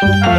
Thank you.